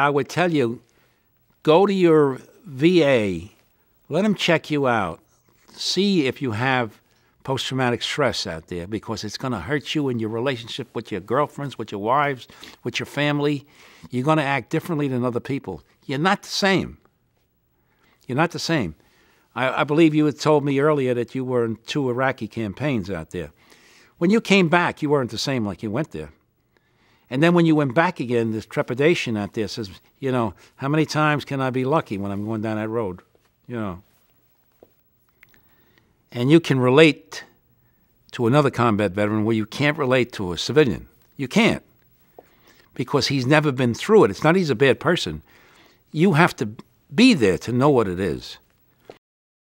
I would tell you go to your VA, let them check you out, see if you have post traumatic stress out there because it's going to hurt you in your relationship with your girlfriends, with your wives, with your family. You're going to act differently than other people. You're not the same. You're not the same. I, I believe you had told me earlier that you were in two Iraqi campaigns out there. When you came back, you weren't the same like you went there. And then when you went back again, this trepidation out there says, you know, how many times can I be lucky when I'm going down that road? You know. And you can relate to another combat veteran where you can't relate to a civilian. You can't. Because he's never been through it. It's not he's a bad person. You have to be there to know what it is.